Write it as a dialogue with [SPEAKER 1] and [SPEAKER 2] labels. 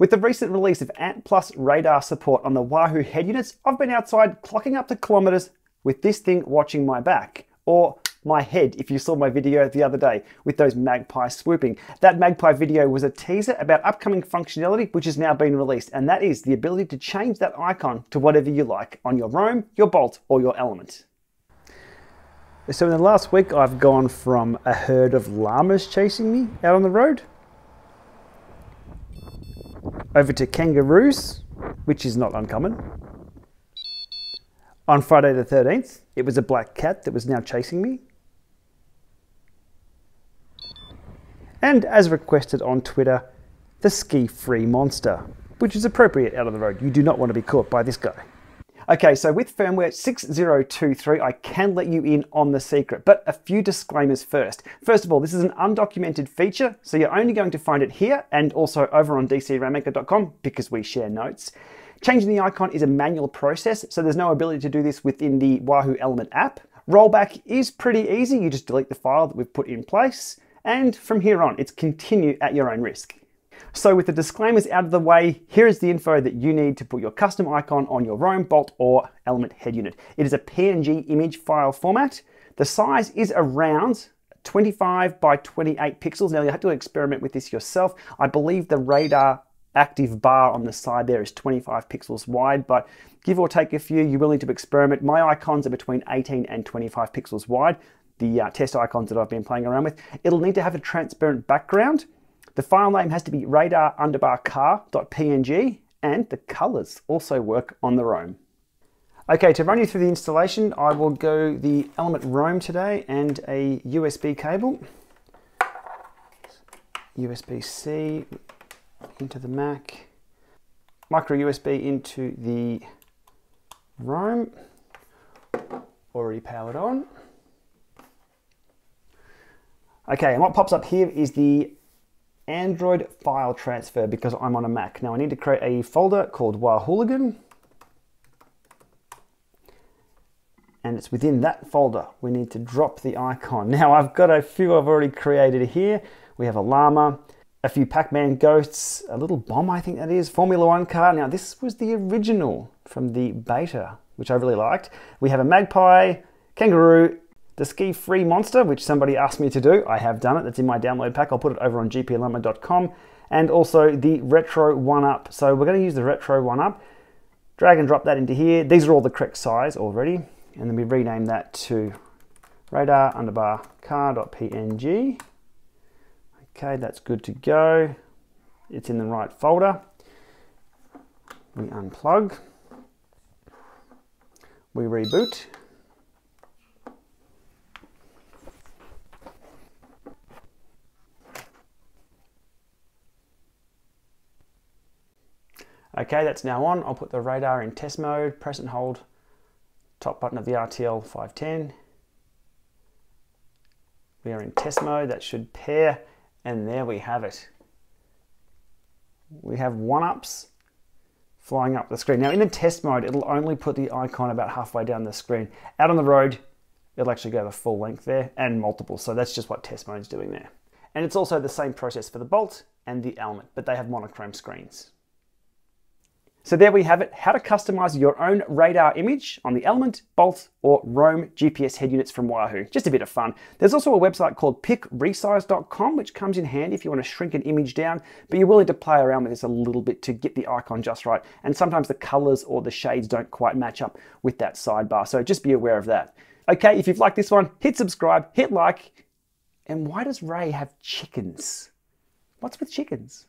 [SPEAKER 1] With the recent release of ANT Plus radar support on the Wahoo head units, I've been outside clocking up to kilometers with this thing watching my back. Or my head if you saw my video the other day with those magpie swooping. That magpie video was a teaser about upcoming functionality which has now been released and that is the ability to change that icon to whatever you like on your Roam, your Bolt or your ELEMNT. So in the last week I've gone from a herd of llamas chasing me out on the road over to kangaroos, which is not uncommon. On Friday the 13th, it was a black cat that was now chasing me. and as requested on Twitter, the SkiFree monster, which is appropriate out of the road. You do not want to be caught by this guy. Okay, so with firmware 6023, I can let you in on the secret, but a few disclaimers first. First of all, this is an undocumented feature, so you're only going to find it here and also over on dcrainmaker.com because we share notes. Changing the icon is a manual process, so there's no ability to do this within the Wahoo ELEMNT app. Rollback is pretty easy, you just delete the file that we've put in place. And from here on, it's continue at your own risk. So with the disclaimers out of the way, here is the info that you need to put your custom icon on your Roam, Bolt or ELEMNT head unit. It is a PNG image file format. The size is around 25 by 28 pixels. Now you have to experiment with this yourself. I believe the radar active bar on the side there is 25 pixels wide, but give or take a few, you're willing to experiment. My icons are between 18 and 25 pixels wide the uh, test icons that I've been playing around with. It'll need to have a transparent background. The file name has to be radar underbar car.png and the colors also work on the Roam. Okay, to run you through the installation, I will go the ELEMNT Roam today and a USB cable. USB-C into the Mac, micro USB into the Roam, already powered on. Okay, and what pops up here is the Android file transfer because I'm on a Mac. Now I need to create a folder called Wahooligan. And it's within that folder we need to drop the icon. Now I've got a few I've already created here. We have a llama, a few Pac-Man ghosts, a little bomb I think that is, Formula One car. Now this was the original from the beta, which I really liked. We have a magpie, kangaroo, the SkiFree monster, which somebody asked me to do, I have done it. That's in my download pack. I'll put it over on gplama.com. And also the retro one up. So we're going to use the retro one up. Drag and drop that into here. These are all the correct size already. And then we rename that to radar underbar car.png. Okay, that's good to go. It's in the right folder. We unplug. We reboot. Okay, that's now on. I'll put the radar in test mode, press and hold top button of the RTL 510. We are in test mode, that should pair, and there we have it. We have one-ups flying up the screen. Now in the test mode, it'll only put the icon about halfway down the screen. Out on the road, it'll actually go the full length there and multiple. So that's just what test mode is doing there. And it's also the same process for the Bolt and the ELEMNT, but they have monochrome screens. So there we have it, how to customize your own radar image on the ELEMNT, Bolt, or Roam GPS head units from Wahoo. Just a bit of fun. There's also a website called picresize.com, which comes in handy if you want to shrink an image down, but you're willing to play around with this a little bit to get the icon just right. And sometimes the colors or the shades don't quite match up with that sidebar, so just be aware of that. Okay, if you've liked this one, hit subscribe, hit like, and why does Ray have chickens? What's with chickens?